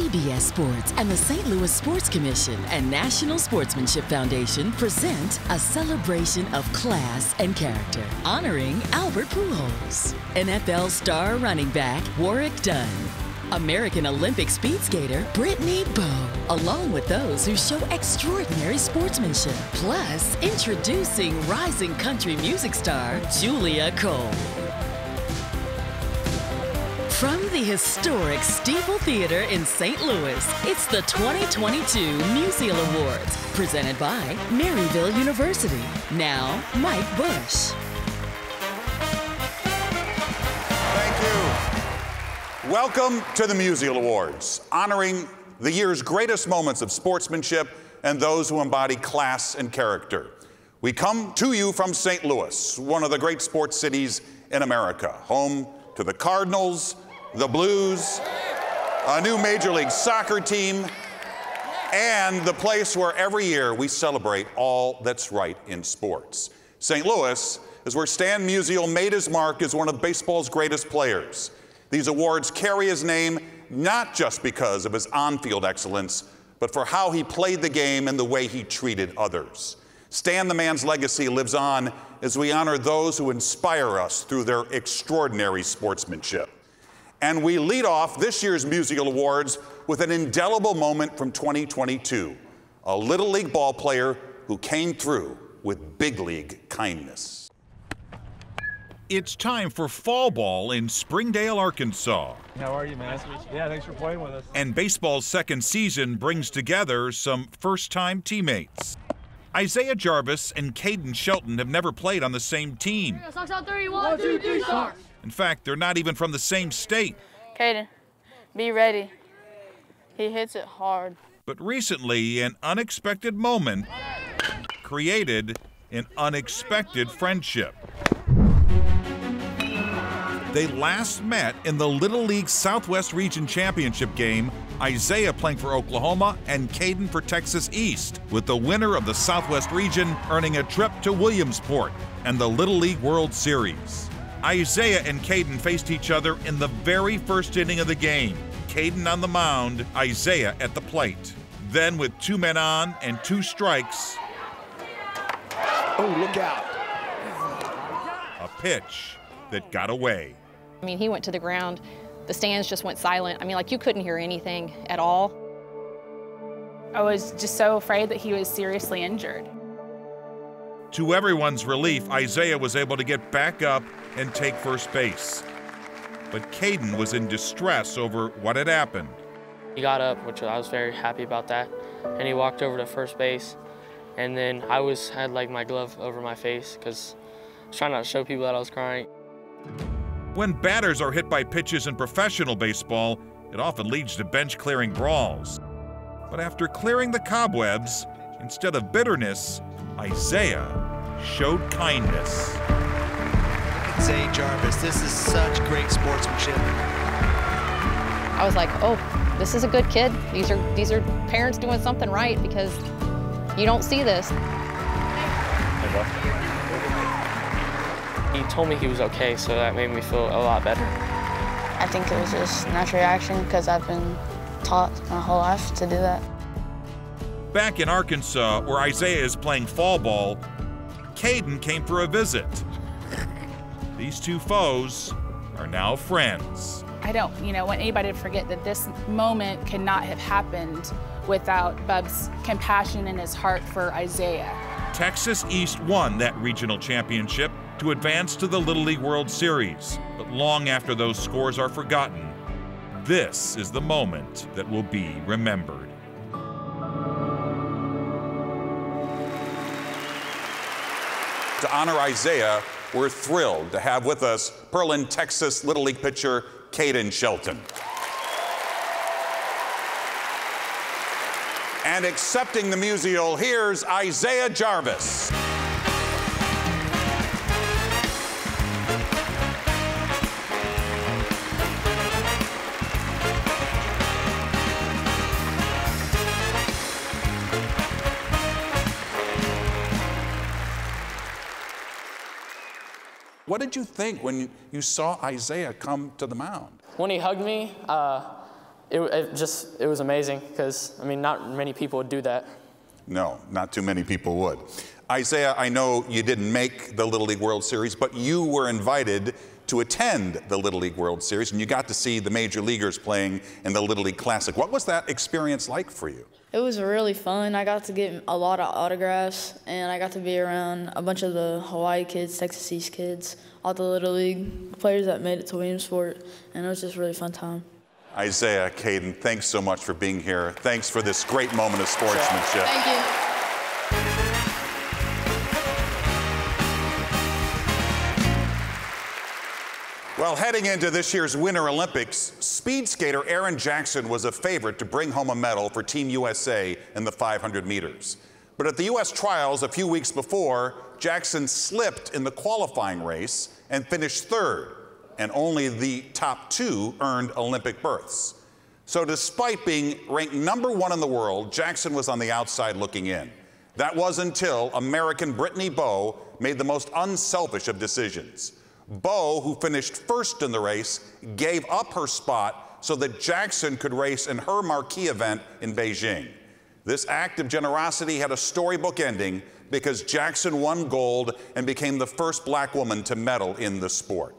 CBS Sports and the St. Louis Sports Commission and National Sportsmanship Foundation present a celebration of class and character, honoring Albert Pujols, NFL star running back Warrick Dunn, American Olympic speed skater Brittany Bowe, along with those who show extraordinary sportsmanship. Plus, introducing rising country music star Julia Cole. From the historic Stifel Theater in St. Louis, it's the 2022 Musial Awards, presented by Maryville University. Now, Mike Bush. Thank you. Welcome to the Musial Awards, honoring the year's greatest moments of sportsmanship and those who embody class and character. We come to you from St. Louis, one of the great sports cities in America, home to the Cardinals, the Blues, a new Major League Soccer team, and the place where every year we celebrate all that's right in sports. St. Louis is where Stan Musial made his mark as one of baseball's greatest players. These awards carry his name not just because of his on field excellence, but for how he played the game and the way he treated others. Stan the Man's legacy lives on as we honor those who inspire us through their extraordinary sportsmanship. And we lead off this year's Musial Awards with an indelible moment from 2022 a Little League ball player who came through with big league kindness. It's time for fall ball in Springdale, Arkansas. How are you, man? Yeah, thanks for playing with us. And baseball's second season brings together some first time teammates. Isaiah Jarvis and Caden Shelton have never played on the same team. Socks on three. One, two, three, socks. In fact, they're not even from the same state. Caden, be ready. He hits it hard. But recently, an unexpected moment created an unexpected friendship. They last met in the Little League Southwest Region Championship game, Isaiah playing for Oklahoma and Caden for Texas East, with the winner of the Southwest Region earning a trip to Williamsport and the Little League World Series. Isaiah and Caden faced each other in the very first inning of the game. Caden on the mound, Isaiah at the plate. Then, with two men on and two strikes, Oh, look out. a pitch that got away. I mean, he went to the ground. The stands just went silent. I mean, like you couldn't hear anything at all. I was just so afraid that he was seriously injured. To everyone's relief, Isaiah was able to get back up and take first base. But Caden was in distress over what had happened. He got up, which I was very happy about that, and he walked over to first base. And then I was had like my glove over my face because I was trying not to show people that I was crying. When batters are hit by pitches in professional baseball, it often leads to bench clearing brawls. But after clearing the cobwebs, instead of bitterness, Isaiah showed kindness. Zay Jarvis, this is such great sportsmanship. I was like, oh, this is a good kid. These are these are parents doing something right because you don't see this. He told me he was okay, so that made me feel a lot better. I think it was just natural reaction because I've been taught my whole life to do that. Back in Arkansas, where Isaiah is playing fall ball, Caden came for a visit. These two foes are now friends. I don't, you know, want anybody to forget that this moment could not have happened without Bub's compassion and his heart for Isaiah. Texas East won that regional championship to advance to the Little League World Series. But long after those scores are forgotten, this is the moment that will be remembered. To honor Isaiah, we're thrilled to have with us Pearland, Texas Little League pitcher Caden Shelton. And accepting the musial, here's Isaiah Jarvis. What did you think when you saw Isaiah come to the mound? When he hugged me, uh, it, it just it was amazing because I mean not many people would do that. No, not too many people would. Isaiah, I know you didn't make the Little League World Series, but you were invited to attend the Little League World Series, and you got to see the major leaguers playing in the Little League Classic. What was that experience like for you? It was really fun. I got to get a lot of autographs, and I got to be around a bunch of the Hawaii kids, Texas East kids, all the Little League players that made it to Williamsport, and it was just a really fun time. Isaiah, Caden, thanks so much for being here. Thanks for this great moment of sportsmanship. Thank you. Well, heading into this year's Winter Olympics, speed skater Erin Jackson was a favorite to bring home a medal for Team USA in the 500 meters. But at the U.S. trials a few weeks before, Jackson slipped in the qualifying race and finished third, and only the top two earned Olympic berths. So, despite being ranked number one in the world, Jackson was on the outside looking in. That was until American Brittany Bowe made the most unselfish of decisions. Bowe, who finished first in the race, gave up her spot so that Jackson could race in her marquee event in Beijing. This act of generosity had a storybook ending because Jackson won gold and became the first black woman to medal in the sport.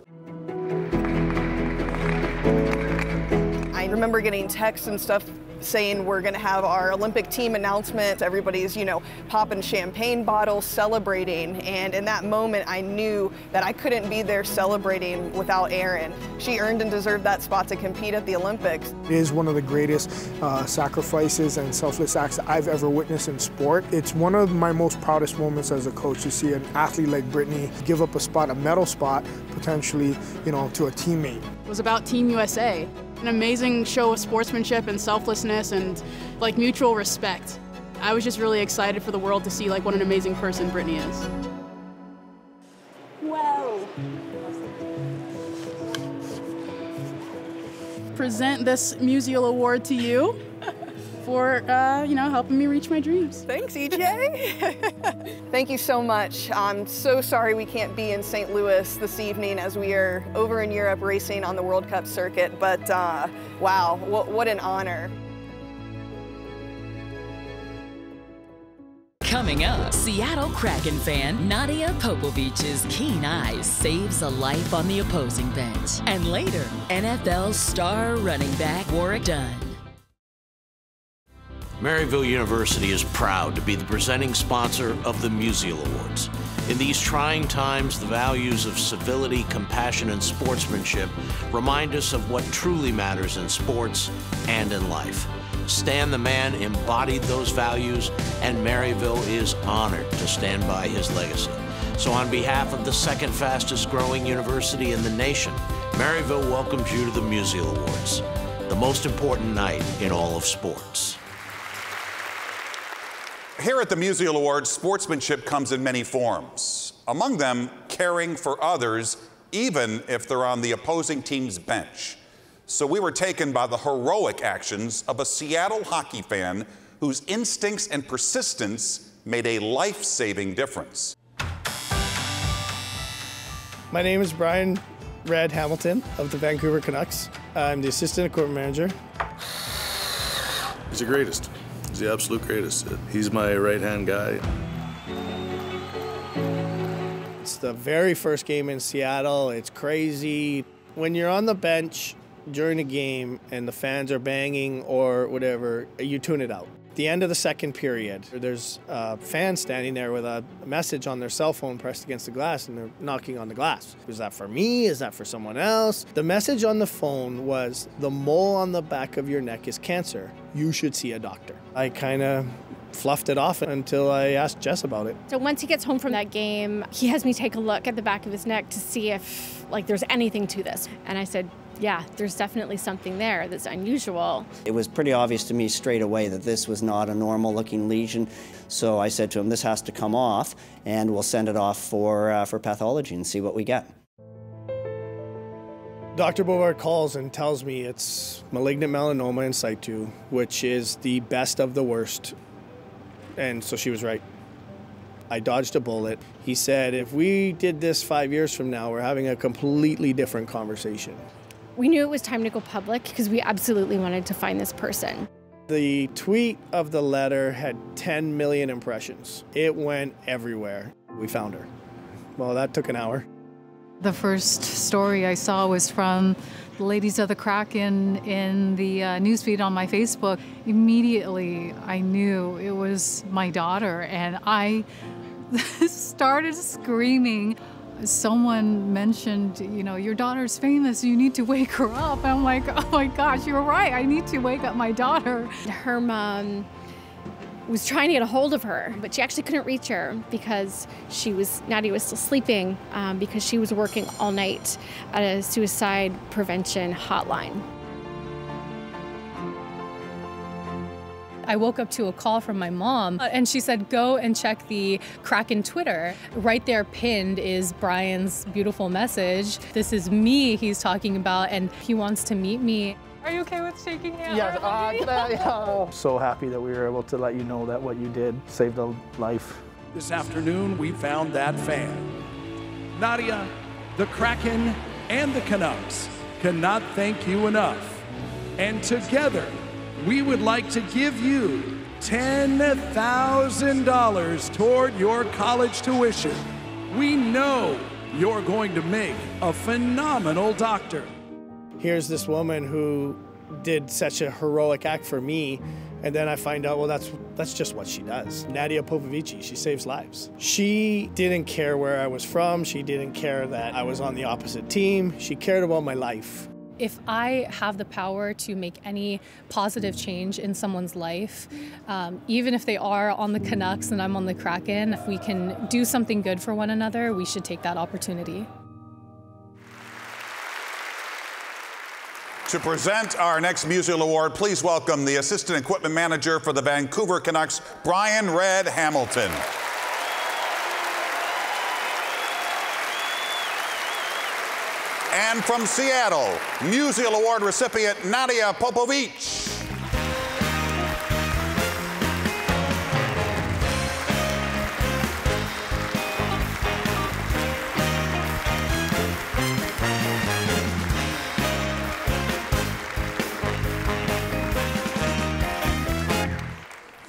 I remember getting texts and stuff saying we're going to have our Olympic team announcement. Everybody's, you know, popping champagne bottles, celebrating. And in that moment, I knew that I couldn't be there celebrating without Erin. She earned and deserved that spot to compete at the Olympics. It is one of the greatest uh, sacrifices and selfless acts I've ever witnessed in sport. It's one of my most proudest moments as a coach to see an athlete like Brittany give up a spot, a medal spot, potentially, you know, to a teammate. It was about Team USA an amazing show of sportsmanship and selflessness and like mutual respect. I was just really excited for the world to see like what an amazing person Brittany is. Whoa. Present this Musial Award to you for uh, you know helping me reach my dreams. Thanks, EJ. Thank you so much. I'm so sorry we can't be in St. Louis this evening as we are over in Europe racing on the World Cup circuit. But uh, wow, what, what an honor. Coming up, Seattle Kraken fan Nadia Popovici's keen eyes saves a life on the opposing bench. And later, NFL star running back Warrick Dunn. Maryville University is proud to be the presenting sponsor of the Musial Awards. In these trying times, the values of civility, compassion, and sportsmanship remind us of what truly matters in sports and in life. Stan the Man embodied those values, and Maryville is honored to stand by his legacy. So, on behalf of the second fastest growing university in the nation, Maryville welcomes you to the Musial Awards, the most important night in all of sports. Here at the Musial Awards, sportsmanship comes in many forms. Among them, caring for others, even if they're on the opposing team's bench. So we were taken by the heroic actions of a Seattle hockey fan whose instincts and persistence made a life saving difference. My name is Brian Red Hamilton of the Vancouver Canucks. I'm the assistant equipment manager. He's the greatest. He's the absolute greatest. He's my right hand guy. It's the very first game in Seattle. It's crazy. When you're on the bench during a game and the fans are banging or whatever, you tune it out. The end of the second period, there's a fan standing there with a message on their cell phone pressed against the glass and they're knocking on the glass. Is that for me? Is that for someone else? The message on the phone was the mole on the back of your neck is cancer. You should see a doctor. I kind of fluffed it off until I asked Jess about it. So once he gets home from that game, he has me take a look at the back of his neck to see if like there's anything to this. And I said, yeah, there's definitely something there that's unusual. It was pretty obvious to me straight away that this was not a normal looking lesion. So I said to him, this has to come off and we'll send it off for, uh, for pathology and see what we get. Dr. Bovard calls and tells me it's malignant melanoma in situ, which is the best of the worst. And so she was right. I dodged a bullet. He said, if we did this five years from now, we're having a completely different conversation. We knew it was time to go public because we absolutely wanted to find this person. The tweet of the letter had 10 million impressions. It went everywhere. We found her. Well, that took an hour. The first story I saw was from the ladies of the Kraken in the uh, newsfeed on my Facebook. Immediately, I knew it was my daughter, and I started screaming. Someone mentioned, you know, your daughter's famous, you need to wake her up. I'm like, oh my gosh, you're right, I need to wake up my daughter. Her mom was trying to get a hold of her, but she actually couldn't reach her because she was Nadia was still sleeping um, because she was working all night at a suicide prevention hotline. I woke up to a call from my mom, uh, and she said, Go and check the Kraken Twitter. Right there, pinned, is Brian's beautiful message. This is me he's talking about, and he wants to meet me. Are you okay with shaking hands? Yes, uh, can I, uh, so happy that we were able to let you know that what you did saved a life. This afternoon, we found that fan. Nadia, the Kraken, and the Canucks cannot thank you enough. And together, we would like to give you $10,000 toward your college tuition. We know you're going to make a phenomenal doctor. Here's this woman who did such a heroic act for me, and then I find out, well, that's that's just what she does. Nadia Popovici, she saves lives. She didn't care where I was from. She didn't care that I was on the opposite team. She cared about my life. If I have the power to make any positive change in someone's life, um, even if they are on the Canucks and I'm on the Kraken, if we can do something good for one another, we should take that opportunity. To present our next Musial Award, please welcome the Assistant Equipment Manager for the Vancouver Canucks, Brian Red Hamilton. And from Seattle, Musial Award recipient Nadia Popovici.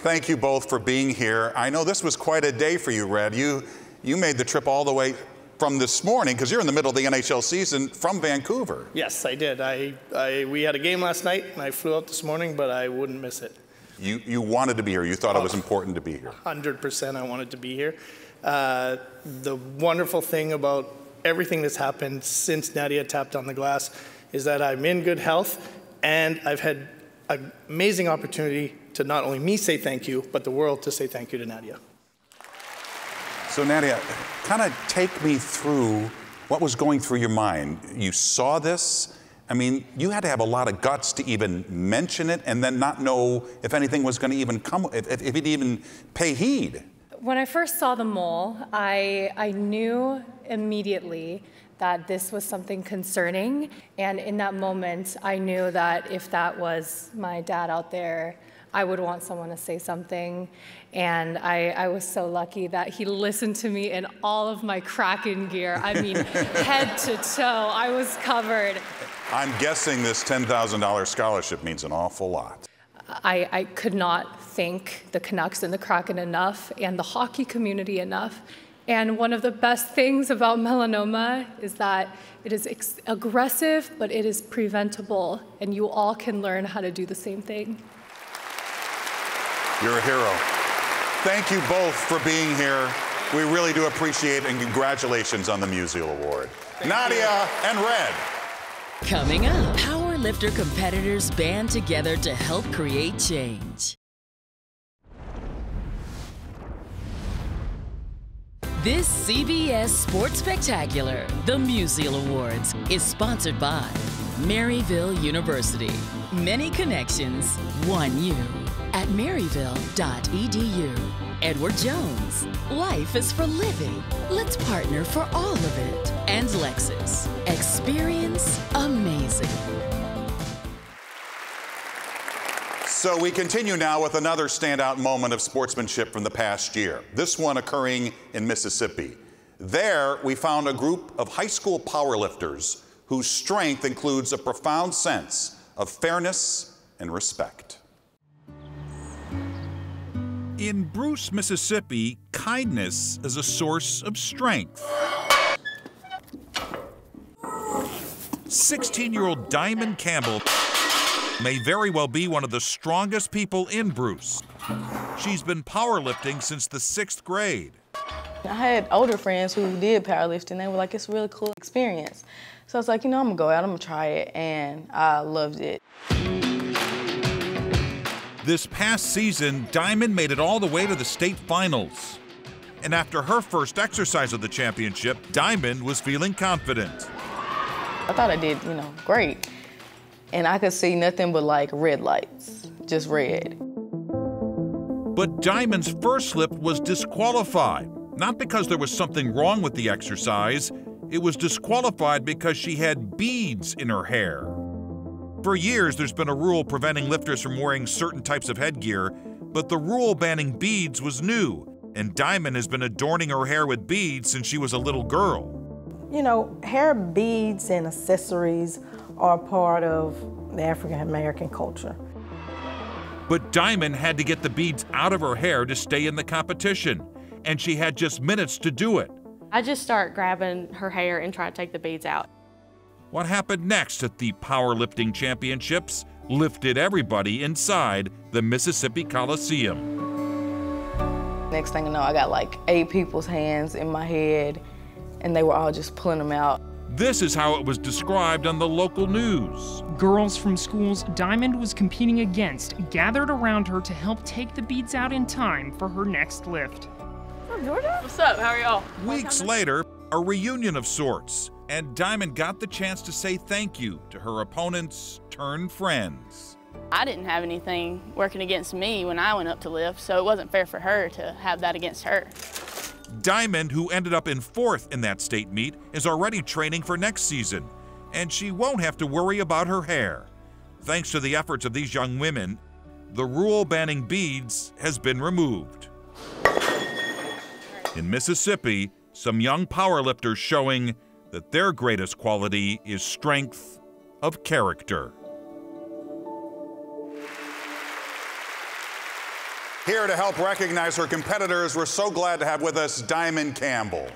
Thank you both for being here. I know this was quite a day for you, Red. You, you made the trip all the way from this morning, because you're in the middle of the NHL season, from Vancouver. Yes, I did. I, I, we had a game last night, and I flew out this morning, but I wouldn't miss it. You, you wanted to be here. You thought oh, it was important to be here. 100% I wanted to be here. Uh, the wonderful thing about everything that's happened since Nadia tapped on the glass is that I'm in good health, and I've had an amazing opportunity to not only me say thank you, but the world to say thank you to Nadia. So, Nadia, kind of take me through what was going through your mind. You saw this. I mean, you had to have a lot of guts to even mention it and then not know if anything was going to even come, if, if it even pay heed. When I first saw the mole, I, I knew immediately that this was something concerning. And in that moment, I knew that if that was my dad out there, I would want someone to say something. And I, I, was so lucky that he listened to me in all of my Kraken gear. I mean, head to toe, I was covered. I'm guessing this $10,000 scholarship means an awful lot. I, I could not thank the Canucks and the Kraken enough and the hockey community enough. And one of the best things about melanoma is that it is aggressive, but it is preventable, and you all can learn how to do the same thing. You're a hero. Thank you both for being here. We really do appreciate it, and congratulations on the Musial Award. Thank Nadia you. and Red. Coming up, powerlifter competitors band together to help create change. This CBS Sports Spectacular, the Musial Awards, is sponsored by Maryville University. Many connections, one you at maryville.edu. Edward Jones. Life is for living. Let's partner for all of it. And Lexus. Experience amazing. So we continue now with another standout moment of sportsmanship from the past year, this one occurring in Mississippi. There, we found a group of high school powerlifters whose strength includes a profound sense of fairness and respect. In Bruce, Mississippi, kindness is a source of strength. 16 year old Diamond Campbell may very well be one of the strongest people in Bruce. She's been powerlifting since the sixth grade. I had older friends who did powerlifting. They were like, it's a really cool experience. So I was like, you know, I'm gonna go out, I'm gonna try it, and I loved it. This past season, Diamond made it all the way to the state finals. And after her first exercise of the championship, Diamond was feeling confident. I thought I did, you know, great. And I could see nothing but like red lights, just red. But Diamond's first slip was disqualified, not because there was something wrong with the exercise, it was disqualified because she had beads in her hair. For years, there's been a rule preventing lifters from wearing certain types of headgear, but the rule banning beads was new, and Diamond has been adorning her hair with beads since she was a little girl. You know, hair beads and accessories are part of the African American culture. But Diamond had to get the beads out of her hair to stay in the competition, and she had just minutes to do it. I just start grabbing her hair and try to take the beads out. What happened next at the powerlifting championships lifted everybody inside the Mississippi Coliseum. Next thing I know, I got like eight people's hands in my head, and they were all just pulling them out. This is how it was described on the local news. Girls from schools Diamond was competing against gathered around her to help take the beads out in time for her next lift. From Georgia? What's up? How are y'all? Weeks later, a reunion of sorts, and Diamond got the chance to say thank you to her opponents turned friends. I didn't have anything working against me when I went up to lift, so it wasn't fair for her to have that against her. Diamond, who ended up in fourth in that state meet, is already training for next season, and she won't have to worry about her hair. Thanks to the efforts of these young women, the rule banning beads has been removed. In Mississippi, some young powerlifters showing that their greatest quality is strength of character. Here to help recognize her competitors, we're so glad to have with us Diamond Campbell.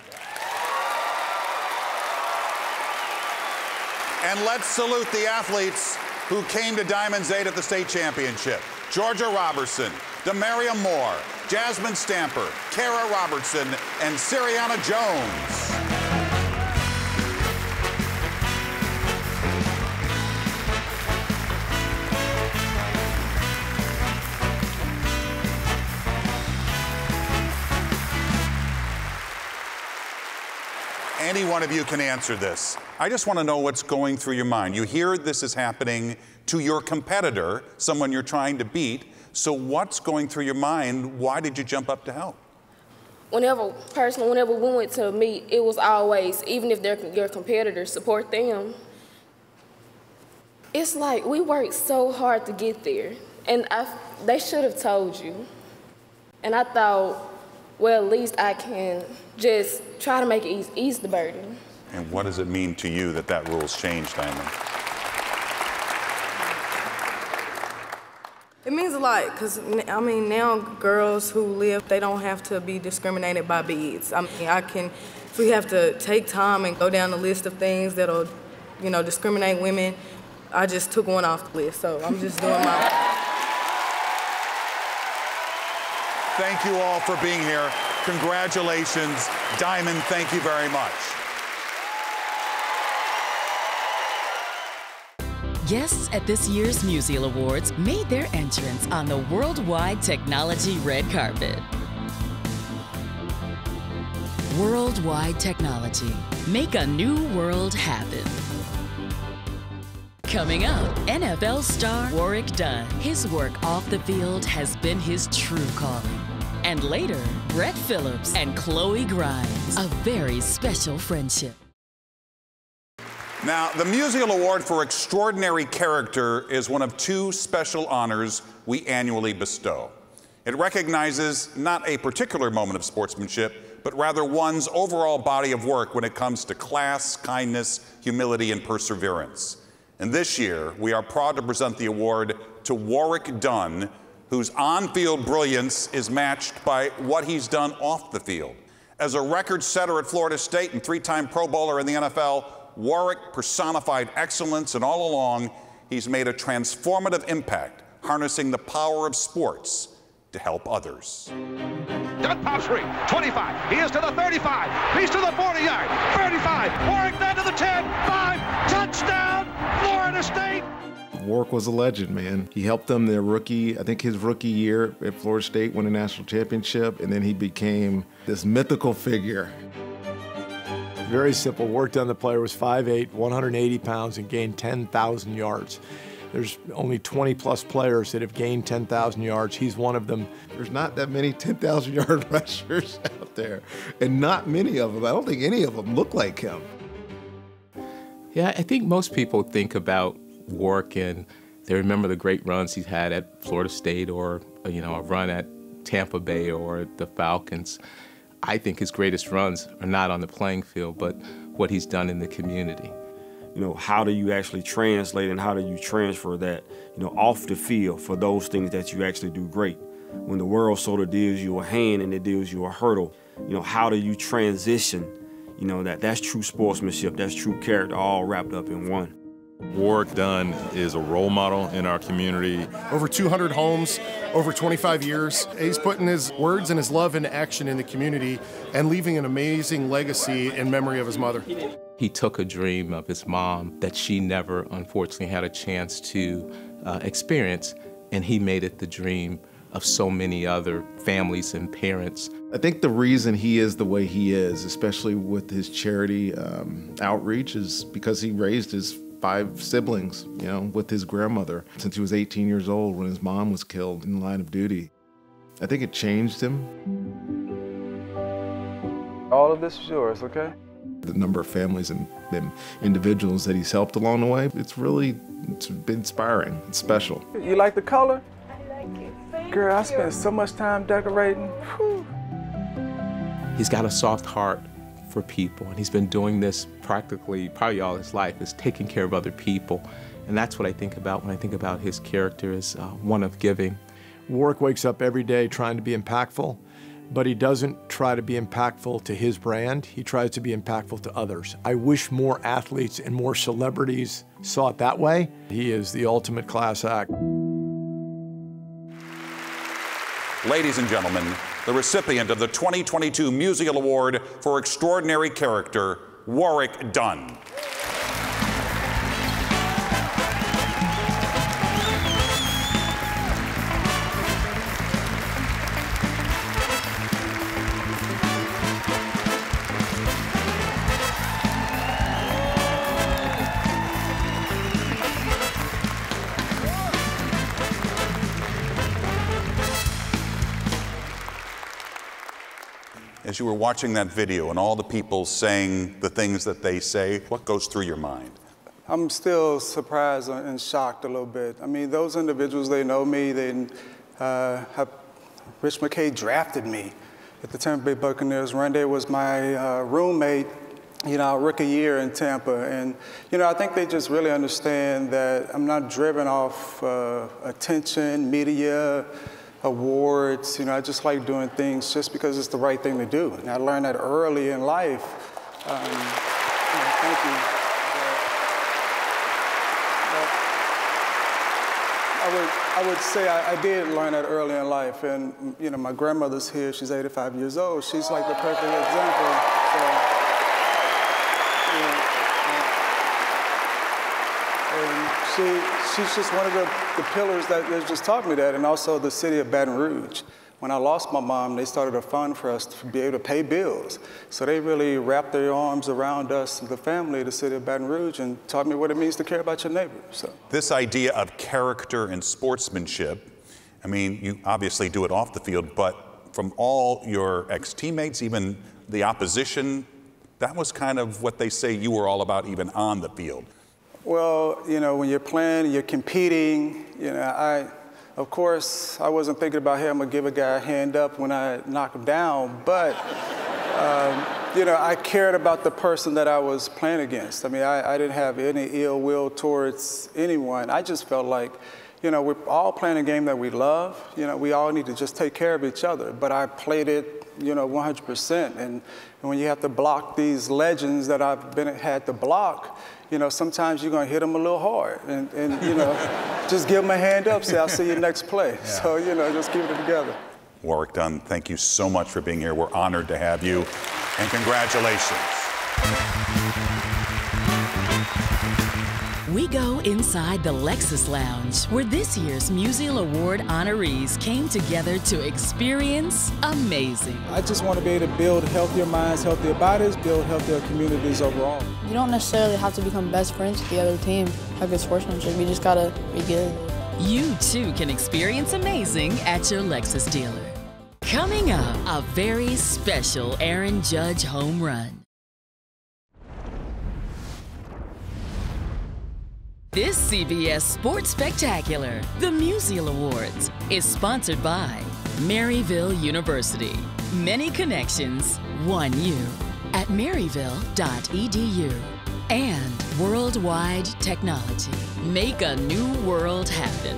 And let's salute the athletes who came to Diamond's aid at the state championship. Georgia Robertson, Demaria Moore, Jasmine Stamper, Kara Robertson, and Siriana Jones. Any one of you can answer this. I just want to know what's going through your mind. You hear this is happening to your competitor, someone you're trying to beat. So, what's going through your mind? Why did you jump up to help? Whenever, personally, whenever we went to meet, it was always, even if they're your competitors, support them. It's like we worked so hard to get there, and I, they should have told you. And I thought, well, at least I can just try to make it ease, ease the burden. And what does it mean to you that that rule's changed, Diamond? It means a lot because I mean now girls who live they don't have to be discriminated by beads. I mean I can if we have to take time and go down the list of things that'll you know discriminate women. I just took one off the list, so I'm just doing my. Thank you all for being here. Congratulations. Diamond, thank you very much. Guests at this year's Musial Awards made their entrance on the Worldwide Technology Red Carpet. Worldwide Technology. Make a new world happen. Coming up, NFL star Warrick Dunn. His work off the field has been his true calling. And later, Brett Phillips and Chloe Grimes. A very special friendship. Now, the Musial Award for Extraordinary Character is one of two special honors we annually bestow. It recognizes not a particular moment of sportsmanship, but rather one's overall body of work when it comes to class, kindness, humility, and perseverance. And this year, we are proud to present the award to Warrick Dunn, whose on field brilliance is matched by what he's done off the field. As a record setter at Florida State and three time Pro Bowler in the NFL, Warwick personified excellence, and all along, he's made a transformative impact, harnessing the power of sports to help others. Dunn pops free. 25. He is to the 35. He's to the 40 yard. 35. Warrick down to the 10. 5. Touchdown, Florida State. Warrick was a legend, man. He helped them their rookie, I think his rookie year at Florida State, won a national championship, and then he became this mythical figure. Very simple. Worked on the player was 5'8", 180 pounds, and gained 10,000 yards. There's only 20 plus players that have gained 10,000 yards. He's one of them. There's not that many 10,000 yard rushers out there, and not many of them. I don't think any of them look like him. Yeah, I think most people think about Warrick and they remember the great runs he's had at Florida State or you know a run at Tampa Bay or the Falcons. I think his greatest runs are not on the playing field, but what he's done in the community. You know, how do you actually translate and how do you transfer that, you know, off the field for those things that you actually do great? When the world sort of deals you a hand and it deals you a hurdle, you know, how do you transition? You know, that that's true sportsmanship, that's true character all wrapped up in one. Warrick Dunn is a role model in our community. Over 200 homes, over 25 years. He's putting his words and his love into action in the community and leaving an amazing legacy in memory of his mother. He took a dream of his mom that she never, unfortunately, had a chance to uh, experience, and he made it the dream of so many other families and parents. I think the reason he is the way he is, especially with his charity um, outreach, is because he raised his five siblings, you know, with his grandmother since he was 18 years old when his mom was killed in the line of duty. I think it changed him. All of this is yours, okay? The number of families and, and individuals that he's helped along the way, it's really it's been inspiring. It's special. You like the color? I like it. Girl, I spent so much time decorating. Whew. He's got a soft heart for people. And he's been doing this practically probably all his life, is taking care of other people. And that's what I think about when I think about his character as uh, one of giving. Warrick wakes up every day trying to be impactful, but he doesn't try to be impactful to his brand. He tries to be impactful to others. I wish more athletes and more celebrities saw it that way. He is the ultimate class act. Ladies and gentlemen, the recipient of the 2022 Musial Award for Extraordinary Character, Warrick Dunn. As you were watching that video and all the people saying the things that they say, what goes through your mind? I'm still surprised and shocked a little bit. I mean, those individuals, they know me. They uh, have, Rich McKay drafted me at the Tampa Bay Buccaneers. Randy was my uh, roommate, you know, rookie year in Tampa. And, you know, I think they just really understand that I'm not driven off uh, attention, media, awards. You know, I just like doing things just because it's the right thing to do. And I learned that early in life. Um, thank you. I would, I would say I, I, did learn that early in life. And, you know, my grandmother's here. She's 85 years old. She's like the perfect example. So, she, she's just one of the, the pillars that, just taught me that, and also the city of Baton Rouge. When I lost my mom, they started a fund for us to be able to pay bills. So they really wrapped their arms around us, the family, the city of Baton Rouge, and taught me what it means to care about your neighbor. So this idea of character and sportsmanship, I mean, you obviously do it off the field, but from all your ex-teammates, even the opposition, that was kind of what they say you were all about even on the field. Well, you know, when you're playing, you're competing, you know, I, of course, I wasn't thinking about, hey, I'm gonna give a guy a hand up when I knock him down, but um, you know, I cared about the person that I was playing against. I mean, I, I didn't have any ill will towards anyone. I just felt like, you know, we're all playing a game that we love. You know, we all need to just take care of each other. But I played it, you know, 100%. And, and when you have to block these legends that I've been had to block, you know, sometimes you're going to hit them a little hard. And, and you know, just give them a hand up, say, I'll see you next play. Yeah. So, you know, just keep it together. Warrick Dunn, thank you so much for being here. We're honored to have you, and congratulations. We go inside the Lexus Lounge, where this year's Musial Award honorees came together to experience amazing. I just want to be able to build healthier minds, healthier bodies, build healthier communities overall. You don't necessarily have to become best friends with the other team, have good sportsmanship. You just got to be good. You too can experience amazing at your Lexus dealer. Coming up, a very special Aaron Judge home run. This CBS Sports Spectacular, the Musial Awards, is sponsored by Maryville University. Many connections, one you at maryville.edu. And Worldwide Technology. Make a new world happen.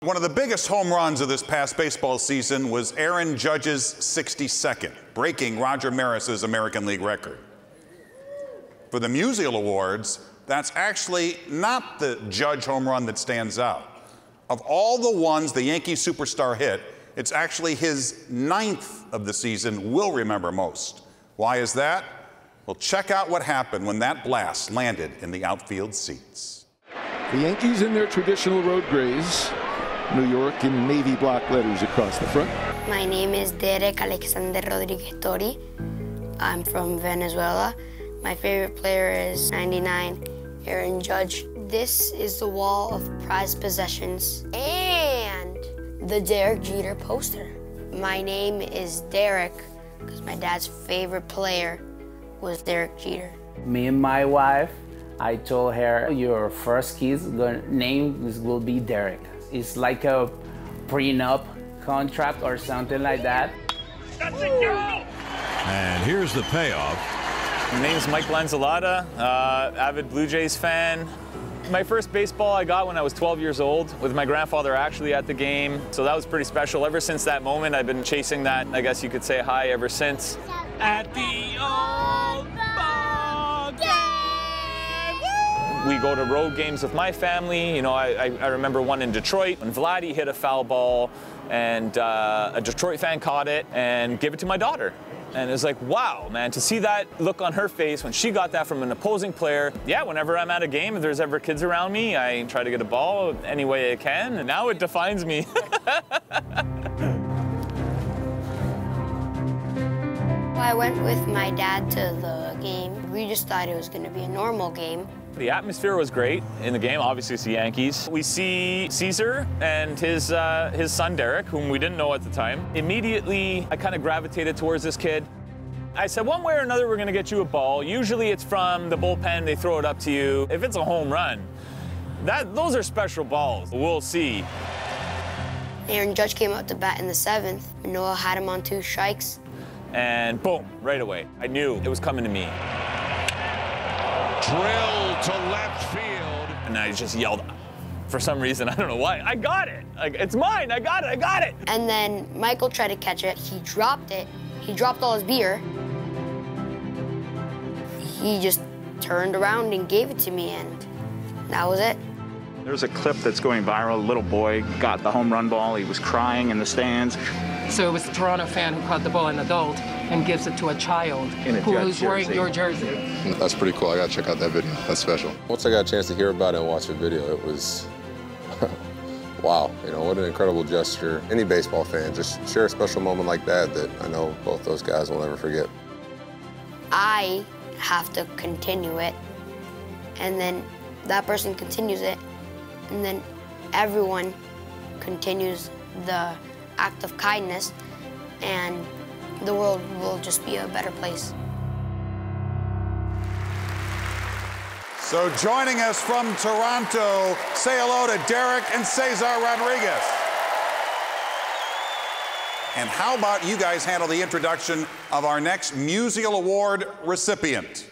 One of the biggest home runs of this past baseball season was Aaron Judge's 62nd, breaking Roger Maris's American League record. For the Musial Awards, that's actually not the Judge home run that stands out. Of all the ones the Yankee superstar hit, it's actually his ninth of the season we'll remember most. Why is that? Well, check out what happened when that blast landed in the outfield seats. The Yankees in their traditional road grays, New York in navy block letters across the front. My name is Derek Alexander Rodriguez Tori. I'm from Venezuela. My favorite player is 99, Aaron Judge. This is the wall of prized possessions and the Derek Jeter poster. My name is Derek because my dad's favorite player was Derek Jeter. Me and my wife, I told her your first kid's name will be Derek. It's like a prenup contract or something like that. That's it, girl! And here's the payoff. My name is Mike Lanzalotta, uh, avid Blue Jays fan. My first baseball I got when I was 12 years old with my grandfather actually at the game. So that was pretty special. Ever since that moment, I've been chasing that, I guess you could say, hi ever since. At the old ball game, we go to road games with my family. You know, I, I, remember one in Detroit when Vladdy hit a foul ball and uh, a Detroit fan caught it and gave it to my daughter. And it's like, wow, man, to see that look on her face when she got that from an opposing player. Yeah, whenever I'm at a game, if there's ever kids around me, I try to get a ball any way I can. And now it defines me. I went with my dad to the game. We just thought it was going to be a normal game. The atmosphere was great in the game. Obviously, it's the Yankees. We see Cesar and his uh, his son Derek, whom we didn't know at the time. Immediately, I kind of gravitated towards this kid. I said, one way or another, we're going to get you a ball. Usually, it's from the bullpen. They throw it up to you. If it's a home run, that those are special balls. We'll see. Aaron Judge came up to bat in the seventh. Noah had him on two strikes. And boom, right away. I knew it was coming to me. Drill to left field. And I just yelled, for some reason, I don't know why, I got it. Like, it's mine, I got it, I got it. And then Michael tried to catch it. He dropped it. He dropped all his beer. He just turned around and gave it to me, and that was it. There's a clip that's going viral. A little boy got the home run ball. He was crying in the stands. So it was a Toronto fan who caught the ball, an adult, and gives it to a child a who's wearing jersey. your jersey. That's pretty cool. I gotta check out that video. That's special. Once I got a chance to hear about it and watch the video, it was wow. You know, what an incredible gesture. Any baseball fan, just share a special moment like that that I know both those guys will never forget. I have to continue it, and then that person continues it, and then everyone continues the act of kindness, and the world will just be a better place. So joining us from Toronto, say hello to Derek and Cesar Rodriguez. And how about you guys handle the introduction of our next Musial Award recipient?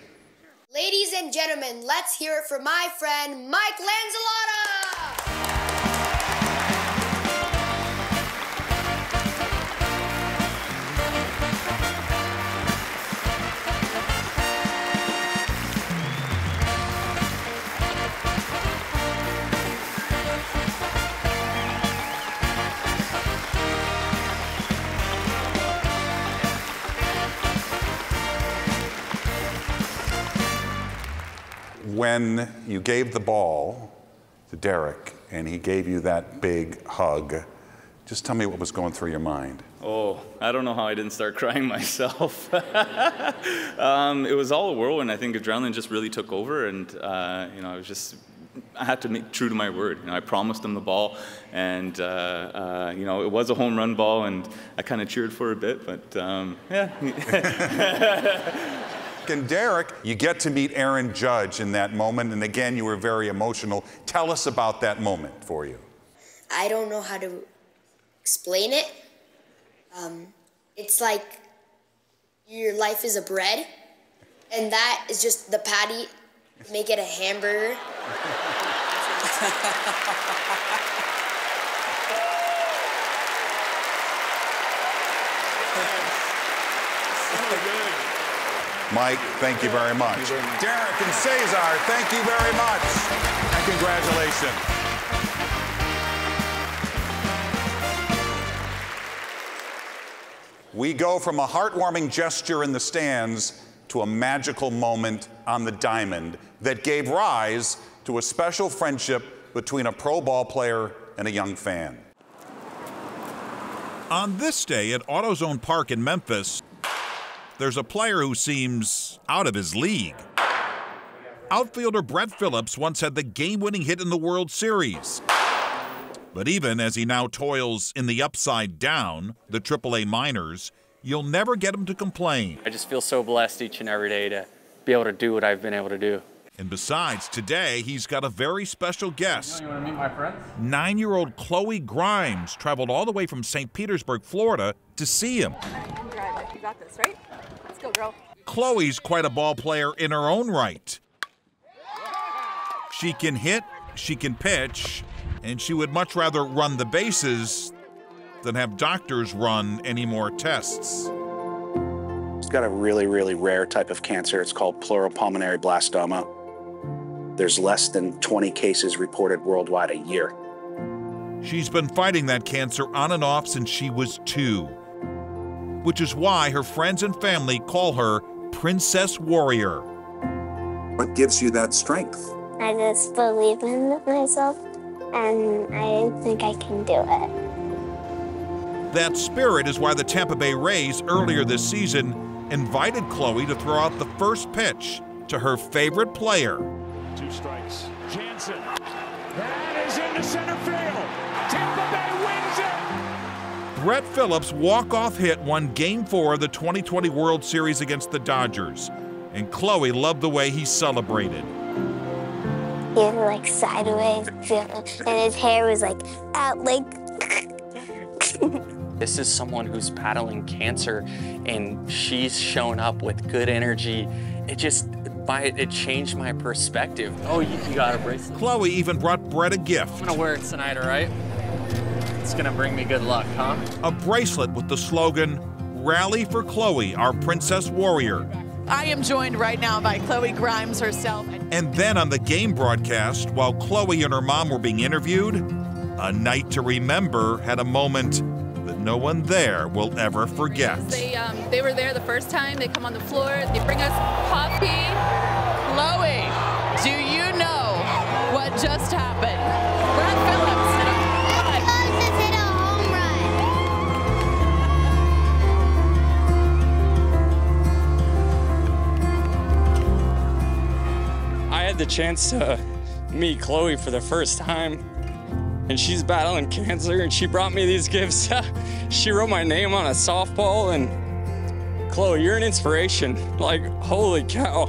Ladies and gentlemen, let's hear it for my friend Mike Lanzalotta. When you gave the ball to Derek and he gave you that big hug, just tell me what was going through your mind. Oh, I don't know how I didn't start crying myself. um, it was all a whirlwind. I think adrenaline just really took over, and uh, you know, I was just. I had to make true to my word. You know, I promised him the ball, and uh, uh, you know, it was a home run ball, and I kind of cheered for a bit, but um, yeah. And Derek, you get to meet Aaron Judge in that moment, and again, you were very emotional. Tell us about that moment for you. I don't know how to explain it. Um, it's like your life is a bread, and that is just the patty. Make it a hamburger. Mike, thank you very much. Derek and Cesar, thank you very much. And congratulations. We go from a heartwarming gesture in the stands to a magical moment on the diamond that gave rise to a special friendship between a pro ball player and a young fan. On this day at AutoZone Park in Memphis, there's a player who seems out of his league. Outfielder Brett Phillips once had the game winning hit in the World Series. But even as he now toils in the upside down, the AAA minors, you'll never get him to complain. I just feel so blessed each and every day to be able to do what I've been able to do. And besides, today he's got a very special guest. You want to meet my friends? Nine year old Chloe Grimes traveled all the way from St. Petersburg, Florida to see him. You got this, right? Let's go, girl. Chloe's quite a ball player in her own right. She can hit, she can pitch, and she would much rather run the bases than have doctors run any more tests. She's got a really, really rare type of cancer. It's called pleuropulmonary blastoma. There's less than 20 cases reported worldwide a year. She's been fighting that cancer on and off since she was two, which is why her friends and family call her Princess Warrior. What gives you that strength? I just believe in myself and I think I can do it. That spirit is why the Tampa Bay Rays earlier this season invited Chloe to throw out the first pitch to her favorite player. Two strikes. Jansen. That is into center field. Brett Phillips' walk-off hit won Game 4 of the 2020 World Series against the Dodgers, and Chloe loved the way he celebrated. He was like sideways, and his hair was like out, like. This is someone who's battling cancer and she's shown up with good energy. It just, by it changed my perspective. Oh, you, you got a bracelet. Chloe even brought Brett a gift. I'm gonna wear it tonight, all right? It's gonna bring me good luck, huh? A bracelet with the slogan, Rally for Chloe, our Princess Warrior. I am joined right now by Chloe Grimes herself. And then on the game broadcast, while Chloe and her mom were being interviewed, a night to remember had a moment that no one there will ever forget. They um, they were there the first time. They come on the floor. They bring us coffee. Chloe, do you know what just happened? The chance to meet Chloe for the first time, and she's battling cancer, and she brought me these gifts. she wrote my name on a softball, and Chloe, you're an inspiration. Like, holy cow.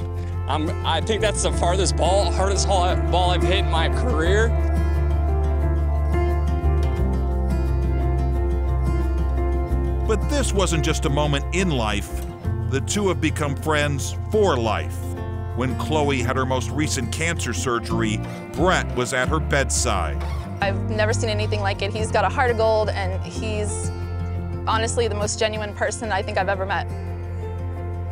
I'm, I think that's the farthest ball, hardest ball I've hit in my career. But this wasn't just a moment in life. The two have become friends for life. When Chloe had her most recent cancer surgery, Brett was at her bedside. I've never seen anything like it. He's got a heart of gold, and he's honestly the most genuine person I think I've ever met.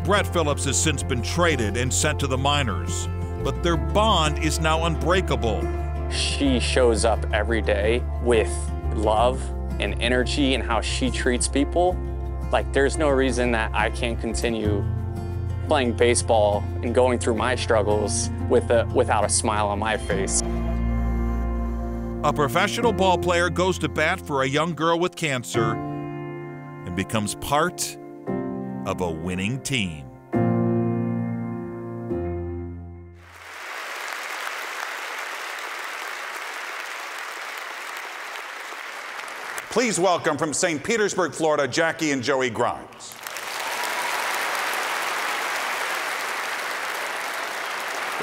Brett Phillips has since been traded and sent to the minors, but their bond is now unbreakable. She shows up every day with love and energy and how she treats people. Like, there's no reason that I can't continue playing baseball and going through my struggles with a, without a smile on my face. A professional ball player goes to bat for a young girl with cancer and becomes part of a winning team. Please welcome from St. Petersburg, Florida, Jackie and Joey Grimes.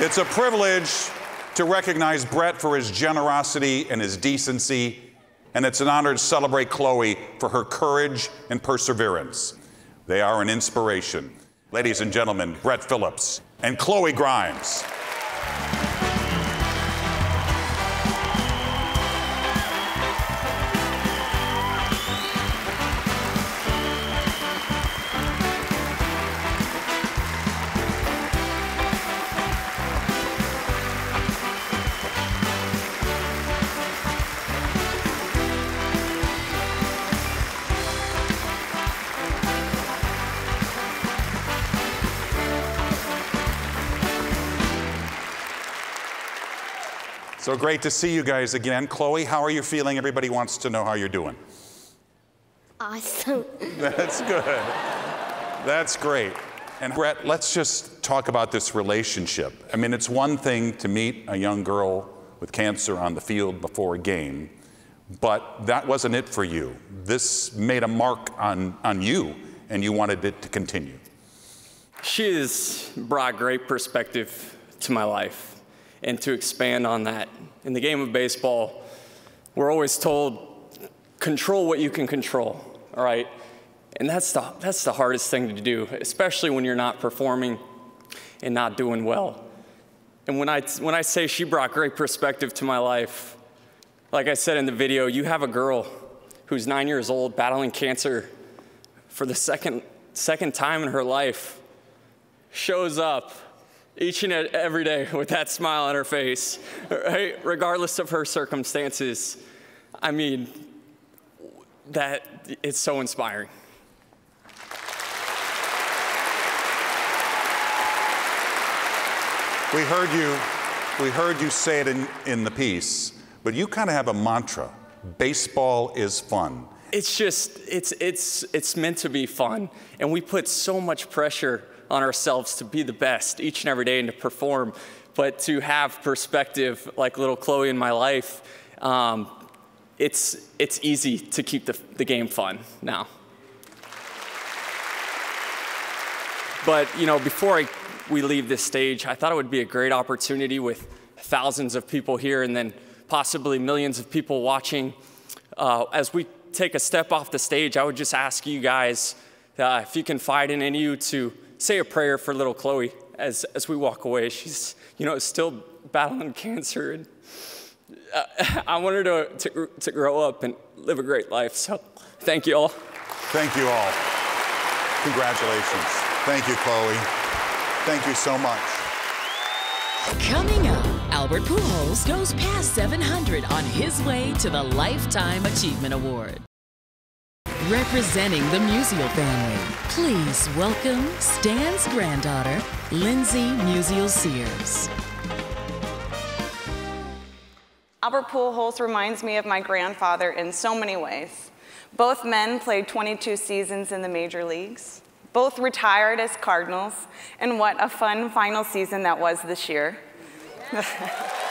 It's a privilege to recognize Brett for his generosity and his decency, and it's an honor to celebrate Chloe for her courage and perseverance. They are an inspiration. Ladies and gentlemen, Brett Phillips and Chloe Grimes. So great to see you guys again. Chloe, how are you feeling? Everybody wants to know how you're doing. Awesome. That's good. That's great. And Brett, let's just talk about this relationship. I mean, it's one thing to meet a young girl with cancer on the field before a game, but that wasn't it for you. This made a mark on, on you, and you wanted it to continue. She has brought great perspective to my life. And to expand on that, in the game of baseball, we're always told, control what you can control, all right? And that's the, that's the hardest thing to do, especially when you're not performing and not doing well. And when I, when I say she brought great perspective to my life, like I said in the video, you have a girl who's nine years old battling cancer for the second, second time in her life, shows up each and every day with that smile on her face, right? regardless of her circumstances. I mean, that it's so inspiring. We heard you, we heard you say it in, in the piece, but you kind of have a mantra. Baseball is fun. It's just, it's, it's, it's meant to be fun. And we put so much pressure on ourselves to be the best each and every day and to perform. But to have perspective like little Chloe in my life, um, it's, it's easy to keep the, the game fun now. But, you know, before I we leave this stage, I thought it would be a great opportunity with thousands of people here and then possibly millions of people watching. Uh, as we take a step off the stage, I would just ask you guys uh, if you can find in any of you to say a prayer for little Chloe as, as we walk away. She's, you know, still battling cancer. And uh, I want her to, to, to grow up and live a great life. So thank you all. Thank you all. Congratulations. Thank you, Chloe. Thank you so much. Coming up, Albert Pujols goes past 700 on his way to the Lifetime Achievement Award. Representing the Musial family, please welcome Stan's granddaughter, Lindsay Musial Sears. Albert Pujols reminds me of my grandfather in so many ways. Both men played 22 seasons in the major leagues. Both retired as Cardinals, and what a fun final season that was this year.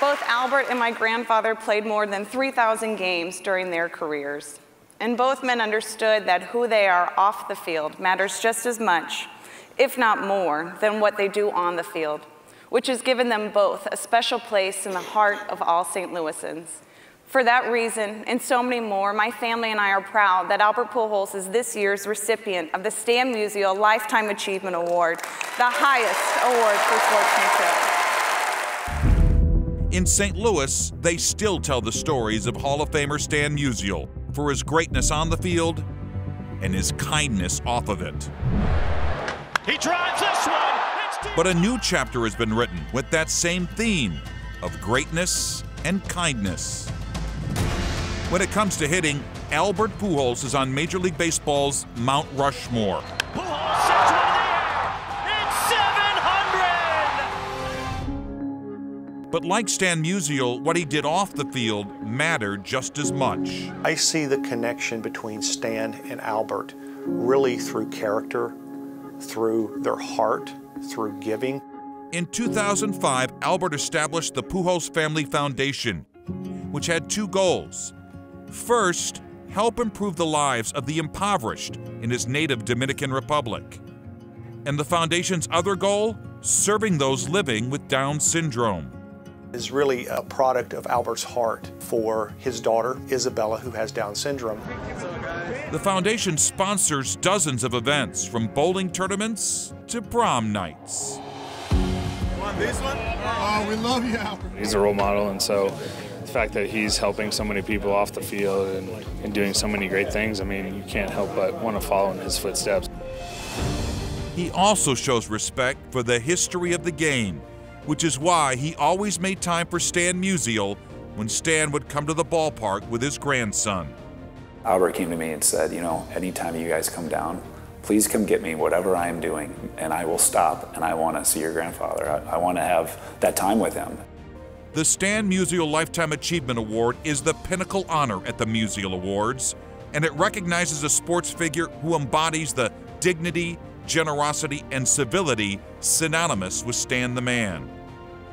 Both Albert and my grandfather played more than 3,000 games during their careers. And both men understood that who they are off the field matters just as much, if not more, than what they do on the field, which has given them both a special place in the heart of all St. Louisans For that reason, and so many more, my family and I are proud that Albert Pujols is this year's recipient of the Stan Musial Lifetime Achievement Award, the highest award for sportsmanship. In St. Louis, they still tell the stories of Hall of Famer Stan Musial for his greatness on the field and his kindness off of it. He drives this one. But a new chapter has been written with that same theme of greatness and kindness. When it comes to hitting, Albert Pujols is on Major League Baseball's Mount Rushmore. Pujols But like Stan Musial, what he did off the field mattered just as much. I see the connection between Stan and Albert really through character, through their heart, through giving. In 2005, Albert established the Pujols Family Foundation, which had two goals First, help improve the lives of the impoverished in his native Dominican Republic. And the Foundation's other goal? Serving those living with Down syndrome. Is really a product of Albert's heart for his daughter, Isabella, who has Down syndrome. The Foundation sponsors dozens of events, from bowling tournaments to prom nights. Want this one? Oh, we love you, Albert. He's a role model, and so the fact that he's helping so many people off the field and, and doing so many great things, I mean, you can't help but want to follow in his footsteps. He also shows respect for the history of the game, which is why he always made time for Stan Musial when Stan would come to the ballpark with his grandson. Albert came to me and said, you know, anytime you guys come down, please come get me whatever I am doing, and I will stop, and I want to see your grandfather. I, I want to have that time with him. The Stan Musial Lifetime Achievement Award is the pinnacle honor at the Musial Awards, and it recognizes a sports figure who embodies the dignity, generosity, and civility synonymous with Stan the Man.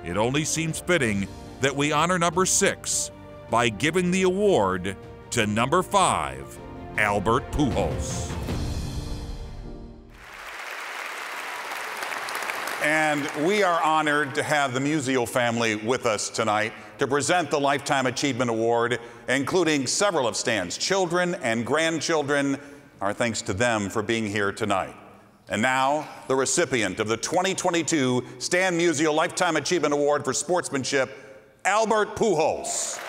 It only seems fitting that we honor number six by giving the award to number five, Albert Pujols. And we are honored to have the Musial family with us tonight to present the Lifetime Achievement Award, including several of Stan's children and grandchildren. Our thanks to them for being here tonight. And now, the recipient of the 2022 Stan Musial Lifetime Achievement Award for Sportsmanship, Albert Pujols.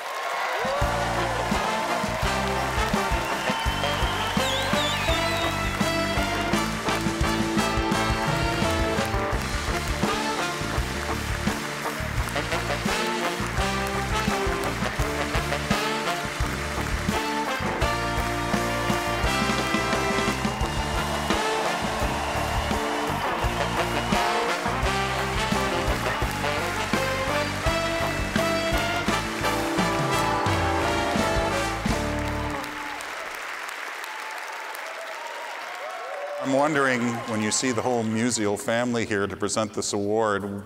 Wondering when you see the whole Musial family here to present this award,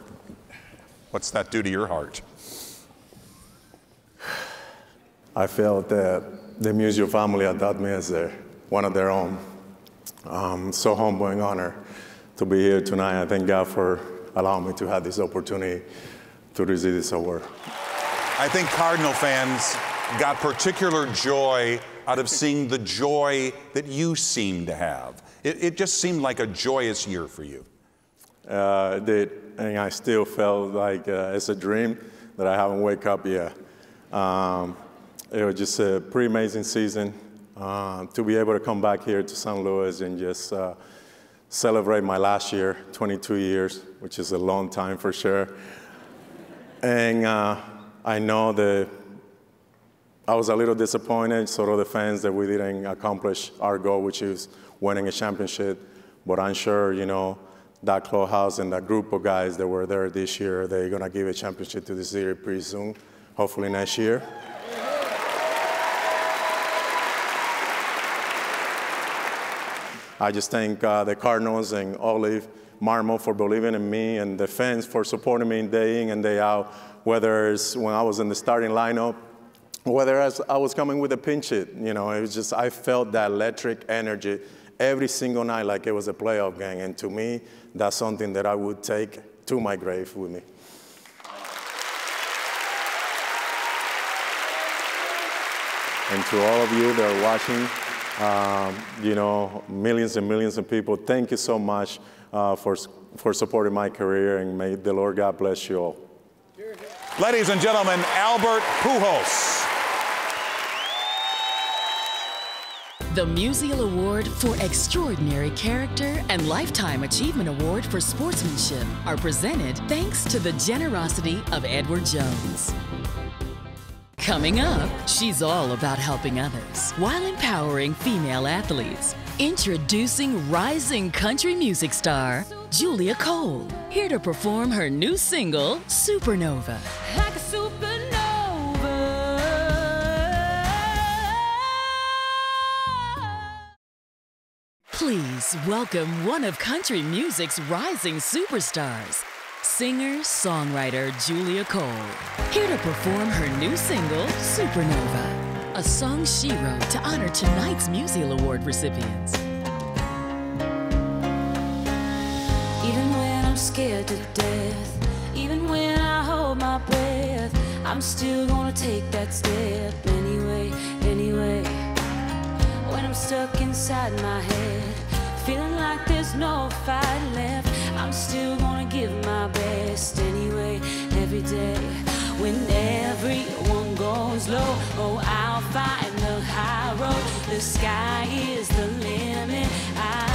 what's that do to your heart? I felt that the Musial family adopted me as their, one of their own. Um, so humble and honor to be here tonight. I thank God for allowing me to have this opportunity to receive this award. I think Cardinal fans got particular joy out of seeing the joy that you seem to have. It, it just seemed like a joyous year for you. Uh, it did, and I still felt like uh, it's a dream that I haven't wake up yet. Um, it was just a pretty amazing season uh, to be able to come back here to St. Louis and just uh, celebrate my last year, 22 years, which is a long time for sure. And uh, I know that I was a little disappointed, sort of the fans, that we didn't accomplish our goal, which is winning a championship. But I'm sure, you know, that clubhouse and that group of guys that were there this year, they're going to give a championship to the city pretty soon, hopefully next year. I just thank uh, the Cardinals and Oliver Marmol for believing in me and the fans for supporting me day in and day out, whether it's when I was in the starting lineup, whether as I was coming with a pinch hit. You know, it was just, I felt that electric energy every single night like it was a playoff game. And to me, that's something that I would take to my grave with me. And to all of you that are watching, um, you know, millions and millions of people, thank you so much uh, for, for supporting my career, and may the Lord God bless you all. Ladies and gentlemen, Albert Pujols. The Musial Award for Extraordinary Character and Lifetime Achievement Award for Sportsmanship are presented thanks to the generosity of Edward Jones. Coming up, she's all about helping others while empowering female athletes. Introducing rising country music star, Julia Cole, here to perform her new single, Supernova. Like Please welcome one of country music's rising superstars, singer songwriter Julia Cole, here to perform her new single, Supernova, a song she wrote to honor tonight's Musial Award recipients. Even when I'm scared to death, even when I hold my breath, I'm still gonna take that step anyway, anyway. I'm stuck inside my head, feeling like there's no fight left, I'm still gonna give my best anyway, every day. When everyone goes low, oh, I'll find the high road. The sky is the limit, I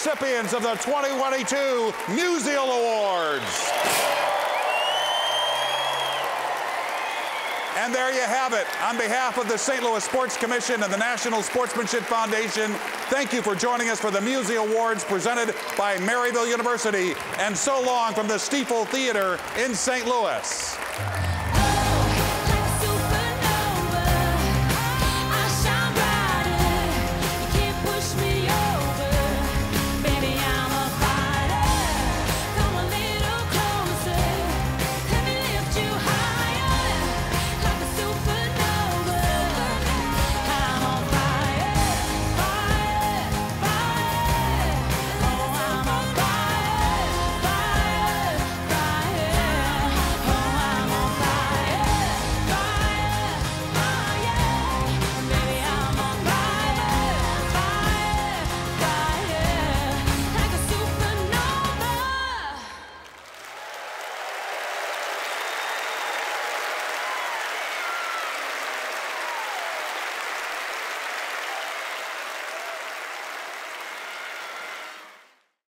recipients of the 2022 Musial Awards. And there you have it. On behalf of the St. Louis Sports Commission and the National Sportsmanship Foundation, thank you for joining us for the Musial Awards presented by Maryville University. And so long from the Stifel Theater in St. Louis.